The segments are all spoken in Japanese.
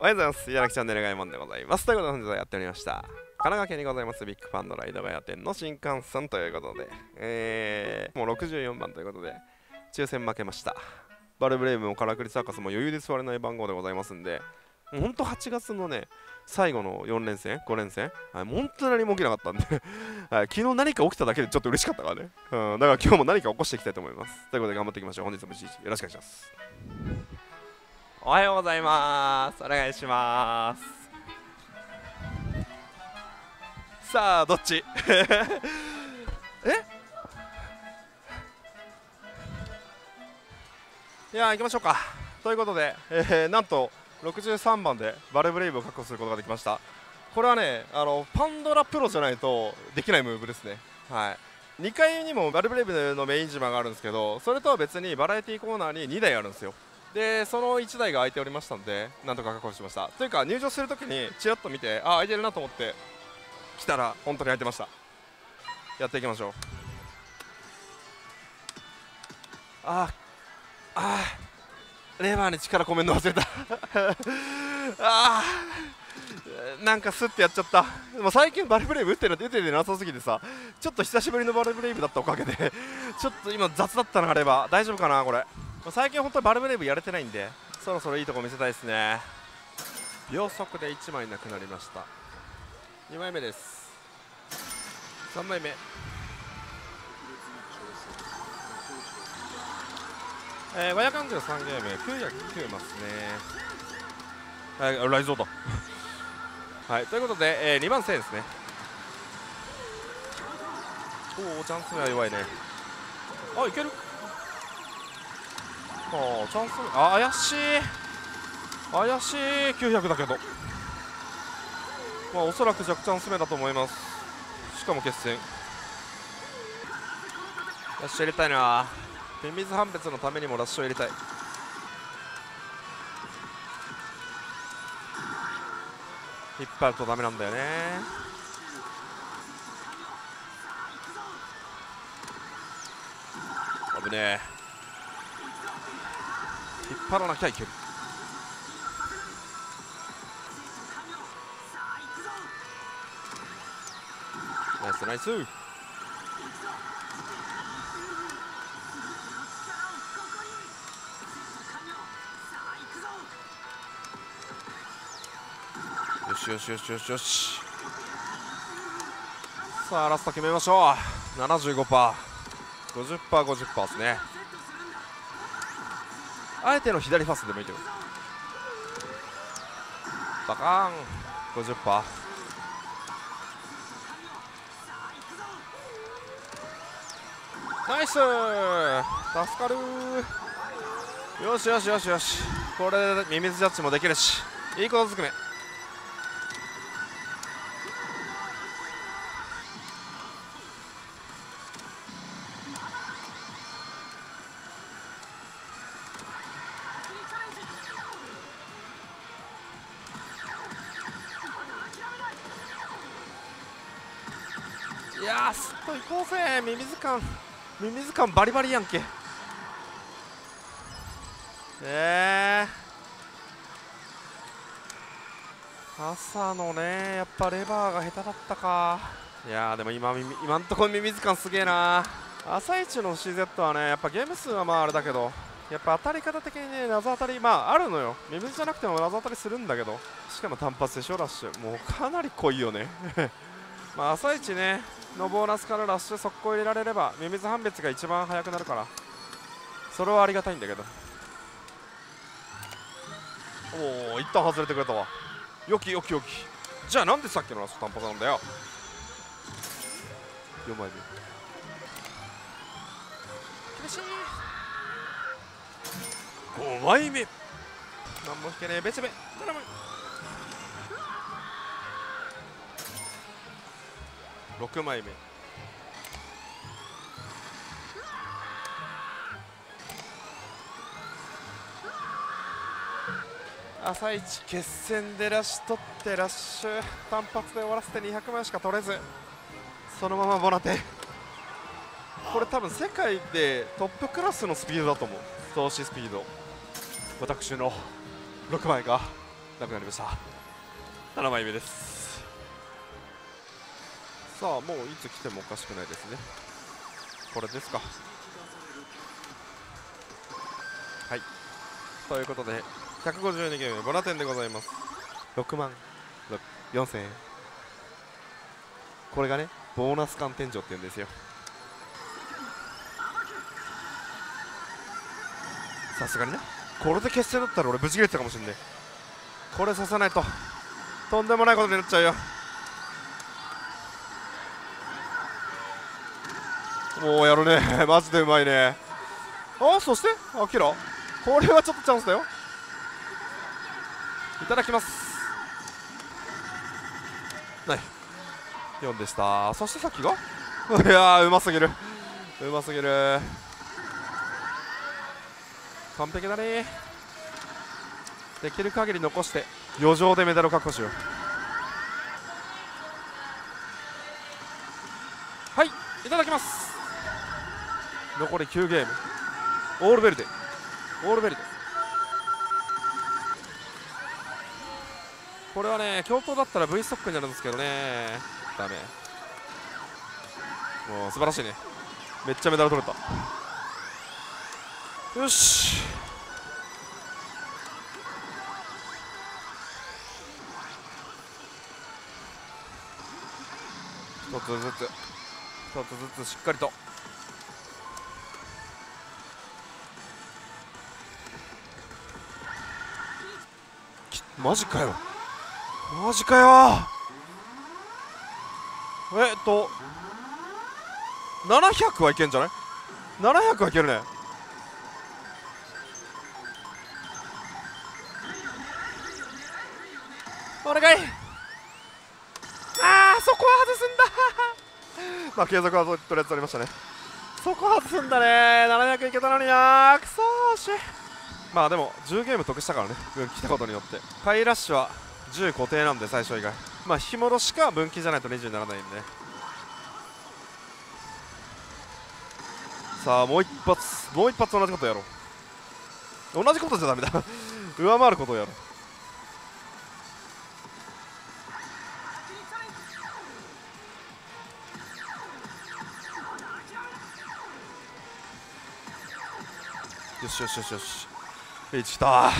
おはようございます。柳チャンネルがいもんでございます。ということで本日はやっておりました。神奈川県にございますビッグパンドライドが屋店の新幹線ということで、えー、もう64番ということで、抽選負けました。バルブレイブもカラクリサーカスも余裕で座れない番号でございますんで、もうほんと8月のね、最後の4連戦、5連戦、はい、本当に何も起きなかったんで はい、昨日何か起きただけでちょっと嬉しかったからね。うん、だから今日も何か起こしていきたいと思います。ということで頑張っていきましょう。本日も一日よろしくお願いします。おはようございます。お願いします。さあ、どっち？え？いや、行きましょうか。ということで、えーなんと63番でバルブレイブを確保することができました。これはね、あのパンドラプロじゃないとできないムーブですね。はい。2階にもバルブレイブのメイン島があるんですけど、それとは別にバラエティーコーナーに2台あるんですよ。でその1台が空いておりましたのでなんとか確保しました。というか入場するときにちらっと見てあ空いてるなと思って来たら本当に空いてました。やっていきましょう。ああレバーに力込めるの忘れた。あーなんかスッてやっちゃった。でも最近バルブレイブ打ってる出てるなさすぎてさちょっと久しぶりのバルブレイブだったおかげでちょっと今雑だったなレバー。大丈夫かなこれ。最近本当にバルブレイブやれてないんでそろそろいいとこ見せたいですね。秒速で1枚なくなりました。2枚目です。3枚目。えー、533ゲーム909ますね。はいライゾーだはいということで、えー、2番1000ですね。おおチャンス目は弱いね。あいける？あチャンス。あ怪しい。怪しい。900だけど。まあおそらく弱チャンス目だと思います。しかも決戦。よっしゃ入れたいな。ミミズ判別のためにもラッシュを入れたい。引っ張るとダメなんだよね。危ねえ。張らなきゃいける。ナイスナイス。よしよしよしよしよし。さあラスト決めましょう。75%50%50% ですね。あえての左ファスでもいいけど。バカーン。50%ナイス。助かる。よしよしよしよし。これでミミズジャッジもできるし。いいことずくめやーすっと行こうぜミミズ感ミミズ感バリバリやんけ。えー、朝のねやっぱレバーが下手だったか。いやでも今今んところミミズ感すげえな朝一の CZ はねやっぱゲーム数はまああれだけどやっぱ当たり方的にね謎当たりまああるのよ。ミミズじゃなくても謎当たりするんだけど。しかも単発でしょラッシュ。もうかなり濃いよね。まあ朝一ねのボーナスからラッシュ速攻入れられればミミズ判別が一番速くなるからそれはありがたいんだけど。おお一旦外れてくれたわ。よきよきよき。じゃあなんでさっきのラスト単発なんだよ。4枚目。厳しい5枚目。何も引けねえ。べちべ頼む6枚目。朝一決戦でラッシュ取ってラッシュ単発で終わらせて200枚しか取れず。そのままボナテ。これ多分世界でトップクラスのスピードだと思う。投資スピード。私の6枚がなくなりました。7枚目です。さあもういつ来てもおかしくないですね。これですか。はい。ということで152ゲームボラテンでございます。6万4000円これがねボーナス感天井って言うんですよ。さすがにねこれで決戦だったら俺ブチ切れてたかもしんねこれ刺さないと。とんでもないことになっちゃうよもうやるね。マジでうまいね。あそして？アキラ？これはちょっとチャンスだよ。いただきます。ない。4でした。そしてさっきが？いやうますぎる。うますぎる。完璧だね。できる限り残して余剰でメダル確保しよう。はいいただきます。残り9ゲーム。オールベルデ。オールベルデ。これはね強行だったら V ストックになるんですけどね。ダメ。もう素晴らしいね。めっちゃメダル取れた。よし。一つずつ。一つずつしっかりと。マジかよ。マジかよ。えっと700はいけんじゃない ?700 はいけるね。お願い。あーそこは外すんだ。まあ継続はとりあえず取りましたね。そこ外すんだね。700いけたのにな。くそーし。まあでも10ゲーム得したからね分岐したことによって。ハイラッシュは10固定なんで最初以外。まあ引き戻しか分岐じゃないと20にならないんでさあもう一発もう一発同じことやろう。同じことじゃダメだ。上回ることをやろう。よしよしよしよし。リーチきた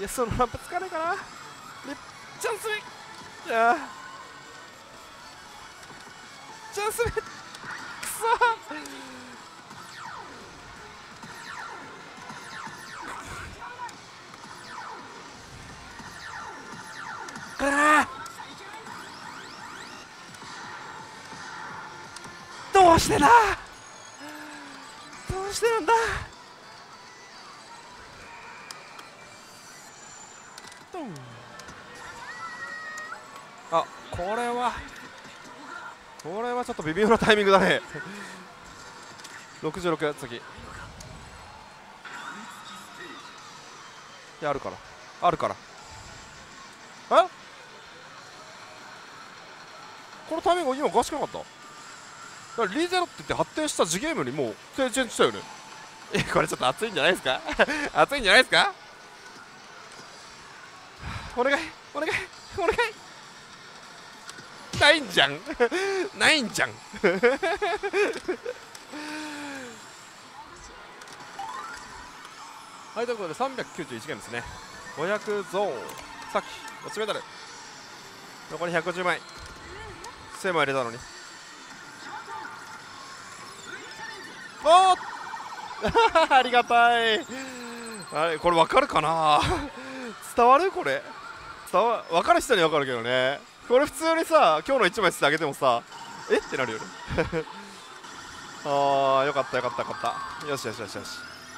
イエスのランプつかねえかなチャンス目いやチャンス目してだどうしてなんだ？あこれはこれはちょっと微妙なタイミングだね。66次。いやあるから。あるから。え？このタイミング今おかしくなかった？からリーゼロって言って発展した次ゲームにもう停チェンジしたよね。えこれちょっと熱いんじゃないですか？熱いんじゃないですか？お願いお願いお願い。ないんじゃん。ないんじゃん。はいということで391ゲームですね。500ゾーンさっき落ちメダル残り110枚1000枚入れたのに。お ありがたい。あれこれ分かるかな？伝わる？これ。伝わ分かる人には分かるけどね。これ普通にさ今日の1枚してあげてもさえ？ってなるよね。あーよかったよかったよかった。よしよしよしよし。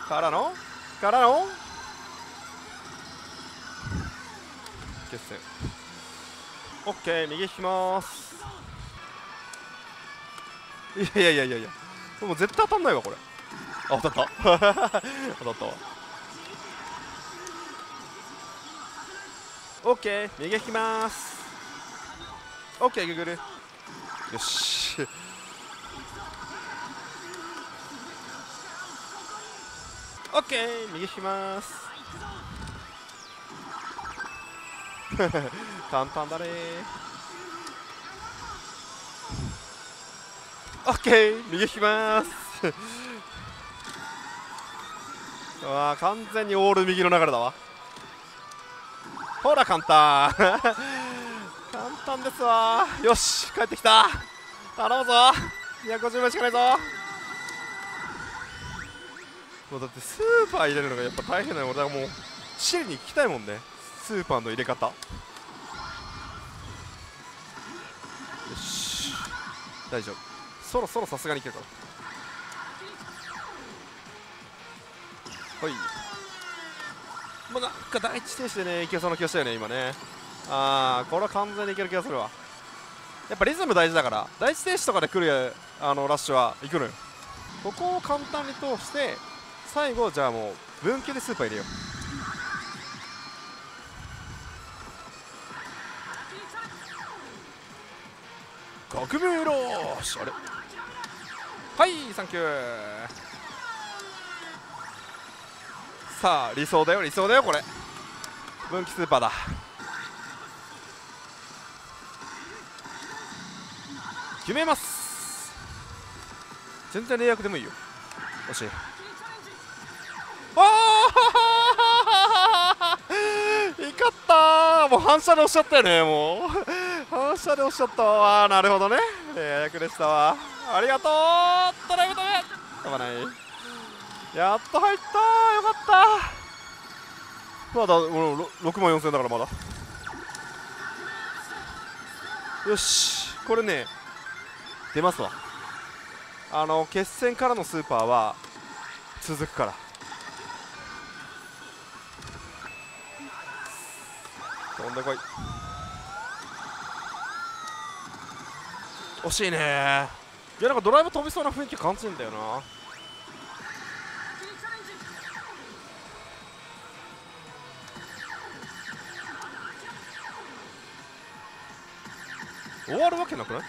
からの？からの？決戦。オッケー右引きます。いやいやいやいやいや。もう絶対当たんないわこれ。あ当たった。当たったわ。オッケー右引きます。オッケーグーグル。よし。オッケー右引きます。簡単だねオッケー右引きます。わ完全にオール右の流れだわ。ほら簡単。簡単ですわ。よし帰ってきた。頼むぞ。250枚しかないぞ。もうだってスーパー入れるのがやっぱ大変なの俺はもうシリに聞きたいもんね。スーパーの入れ方。よし。大丈夫。そろそろさすがにいけるからはい。まあ、なんか第一ステージでねいけそうな気がしたよね今ね。ああこれは完全にいける気がするわ。やっぱリズム大事だから第一ステージとかで来るあのラッシュは行くのよ。ここを簡単に通して最後じゃあもう分岐でスーパー入れよう。革命ローシあれ。はいサンキュー。さあ理想だよ理想だよこれ。分岐スーパーだ。決めます。全然レイアクでもいいよ。惜しい。ああいかったもう反射で押しちゃったよねもう。反射で押しゃった。わあなるほどね。レイアクでしたわ。ありがとう。ドライブダメ飛ばない。やっと入った。よかった。まだ6万4000だからまだ。よし。これね出ますわ。あの決戦からのスーパーは続くから。飛んでこい。惜しいね。いやなんかドライブ飛びそうな雰囲気感じるんだよな。終わるわけなくない？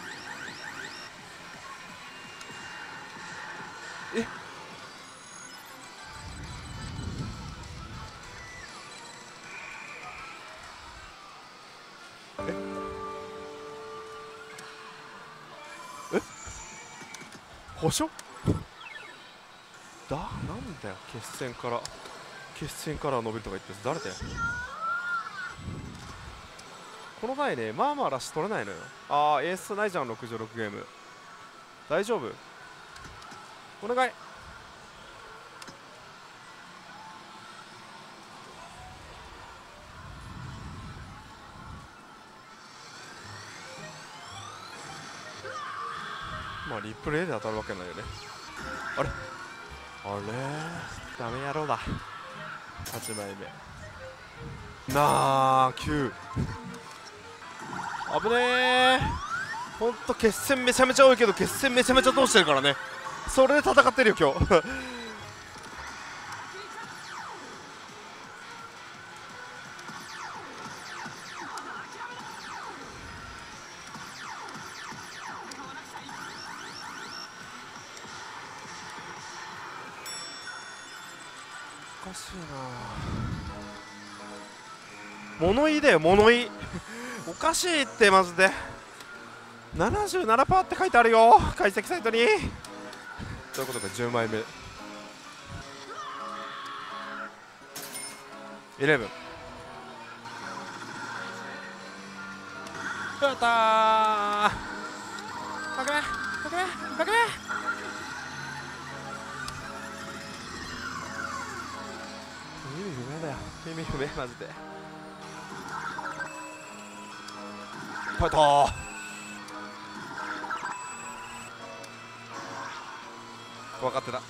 保証？だなんだよ決戦から。決戦から伸びるとか言って誰だよ？この前ねまあまあラッシュ取れないのよ。ああエースないじゃん66ゲーム。大丈夫？お願い。リプレイで当たるわけないよね。あれ？あれ？ダメ野郎だ。8枚目。なあ9危ねえ。ほんと決戦めちゃめちゃ多いけど決戦めちゃめちゃ通してるからね。それで戦ってるよ今日。いだよ物言い。おかしいってマジで。77%って書いてあるよ解析サイトに。ということで10枚目。11やったー。かけめかけめかけめ。意味不明だよ。意味不明マジでファイト分かってた。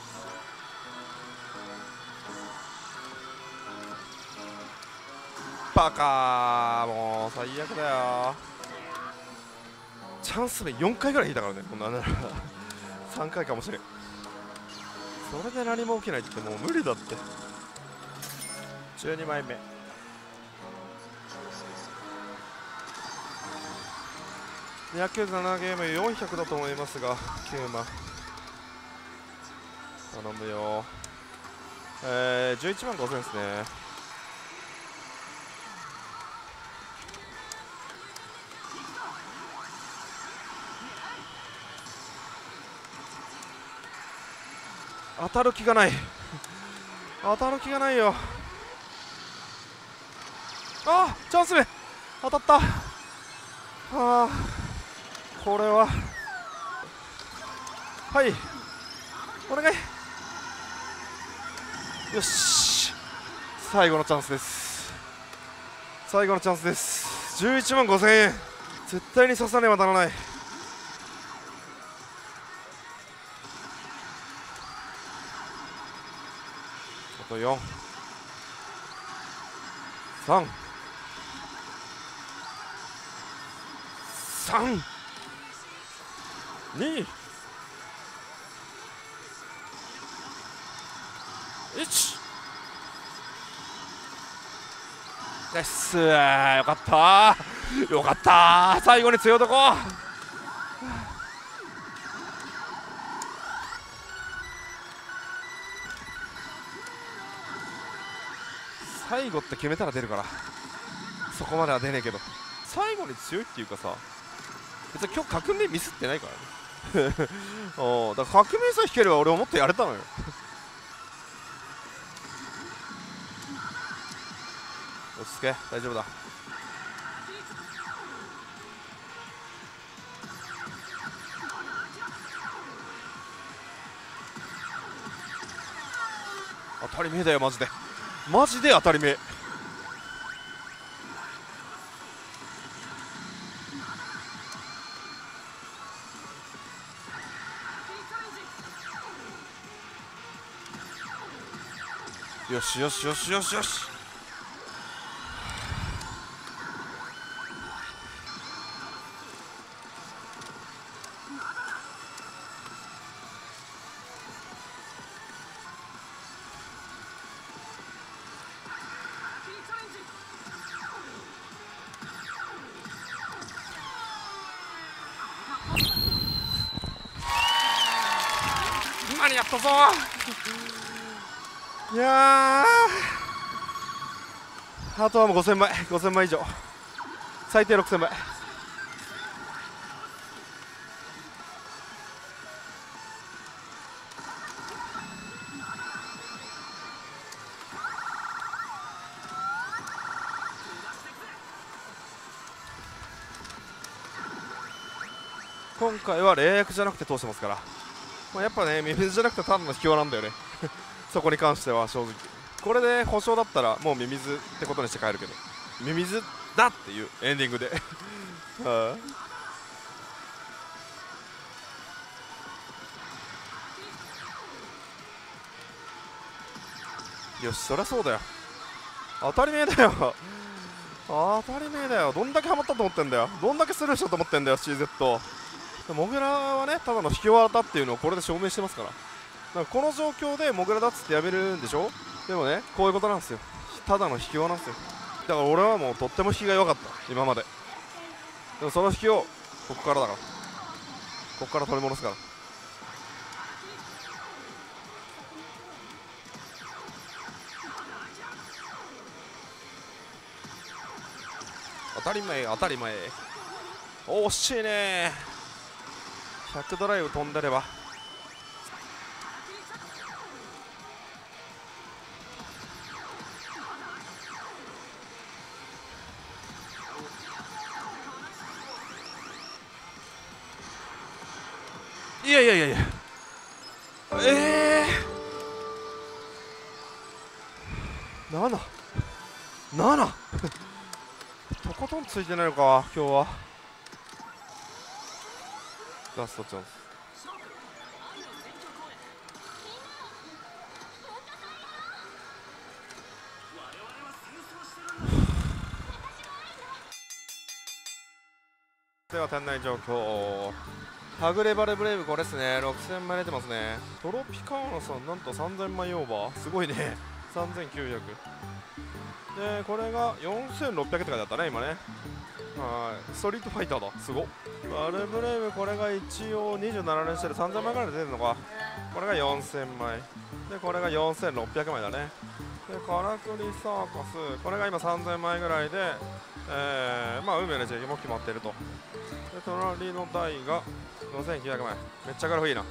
バカもう最悪だよ。チャンス目4回ぐらい引いたからねこんな3回かもしれん。それで何も起きないってもう無理だって。12枚目。297ゲーム400だと思いますが9万頼むよ。えー、11万5000ですね。当たる気がない。当たる気がないよ。あチャンス目。当たった。ああこれは。はい。お願い。よし。最後のチャンスです。最後のチャンスです。11万5000円。絶対に刺さねばならない。あと4 3 3 2 1ですよかった。よかった。最後に強いとこ。最後って決めたら出るから。そこまでは出ねえけど。最後に強いっていうかさ別に今日革命ミスってないからね。おだから革命さえ引ければ俺はもっとやれたのよ。落ち着け大丈夫だ。当たり前だよマジで。マジで当たり前よしよしよしよしよし。間に合ったぞ。あとはもう5000枚 5000枚以上。最低6000枚。今回は冷薬じゃなくて通してますから、まあ、やっぱねミミズじゃなくてただの秘境なんだよね。そこに関しては正直。これで保証だったらもうミミズってことにして帰るけど。ミミズだっていうエンディングで。はいよしそりゃそうだよ。当たり前だよ。当たり前だよ。どんだけハマったと思ってんだよ。どんだけスルーしたと思ってんだよ CZ モグラはねただの引き技だっていうのをこれで証明してますから。だからこの状況でモグラだっつってやめるんでしょ？でもねこういうことなんですよ。ただの引きなんですよ。だから俺はもうとっても引きが良かった。今まで。でもその引きをここからだから。ここから取り戻すから。当たり前当たり前。惜しいね。100ドライブ飛んでれば。やいやいやいや。ええー、7 7 とことんついてないのか今日は。ラストチャンス。では店内状況はぐれバレブレイブこれですね。6000枚出てますね。トロピカーナさんなんと3000枚オーバー。すごいね。3900でこれが4600って書いてあったね今ね。はい。ストリートファイターだ。すごバルブレイブこれが一応27連してる3000枚ぐらい出てるのか。これが4000枚。でこれが4600枚だね。でカラクリサーカス。これが今3000枚ぐらいでえー、まあ運命の時期も決まってると。で隣の台が5900枚めっちゃグラフいいな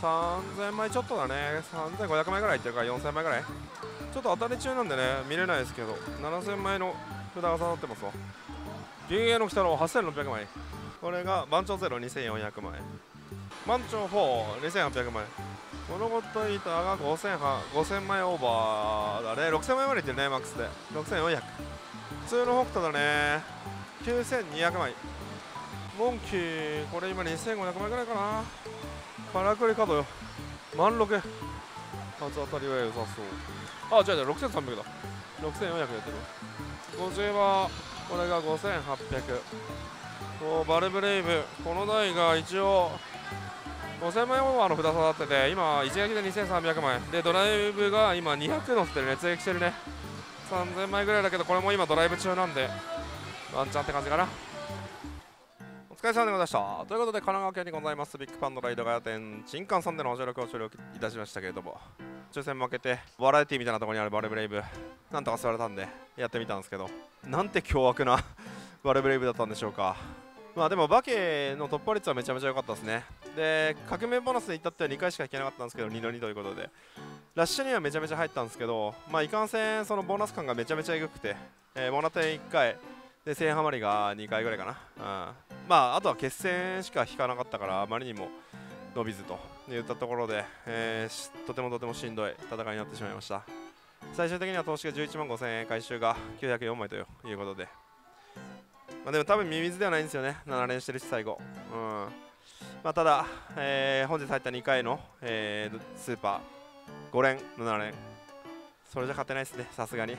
3000枚ちょっとだね。3500枚ぐらいいってるから4000枚ぐらい。ちょっと当たり中なんでね見れないですけど。7000枚の札が刺さってますわ。銀営の鬼太郎8600枚これが番長ゼロ2400枚番長42800枚このゴッドイーターが5000 5000枚オーバーだね。6000枚までいってるねマックスで。6400普通の北斗だね。9200枚モンキーこれ今2500枚ぐらいかな。からくり角よ。万六初当たりは良さそう。あじゃあじゃあ6300だ。6400やってる。50はこれが5800おバルブレイブ。この台が一応5000枚オーバーの札差だってて今一撃で2300枚。でドライブが今200乗ってる熱撃してるね。3000枚ぐらいだけどこれも今ドライブ中なんでワンチャンって感じかな。お疲れ様でございました。ということで神奈川県にございますビッグパンドライドガヤ店新幹線でのお収録を終了いたしましたけれども抽選負けてバラエティみたいなところにあるバルブレイブなんとか座れたんでやってみたんですけどなんて凶悪な バルブレイブだったんでしょうか。まあでもバケの突破率はめちゃめちゃ良かったですね。で革命ボーナスで至っては2回しか引けなかったんですけど2の2ということで。ラッシュにはめちゃめちゃ入ったんですけどまあいかんせんそのボーナス感がめちゃめちゃえぐくて、えー、モナテン1回で1000ハマりが2回ぐらいかな、うん、まああとは決戦しか引かなかったからあまりにも伸びずと。いったところで、えー、とてもとてもしんどい。戦いになってしまいました。最終的には投資が11万5000円回収が904枚ということで。まあ、でも多分ミミズではないんですよね。7連してるし最後。うん。まあ、ただ、えー、本日入った2回の、えー、スーパー。5連7連。それじゃ勝てないですねさすがに、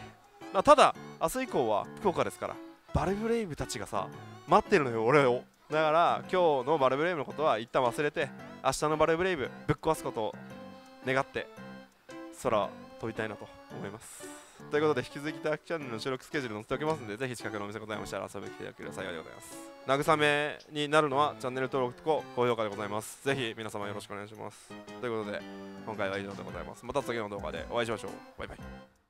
まあ、ただ明日以降は福岡ですから。バルブレイブたちがさ待ってるのよ俺を。だから今日のバルブレイブのことは一旦忘れて明日のバルブレイブぶっ壊すことを願って空飛びたいなと思います。ということで引き続きダークチャンネルの収録スケジュール載せておきますのでぜひ近くのお店ございましたら遊びに来ていただける幸いでございます。慰めになるのはチャンネル登録と高評価でございます。ぜひ皆様よろしくお願いします。ということで今回は以上でございます。また次の動画でお会いしましょう。バイバイ。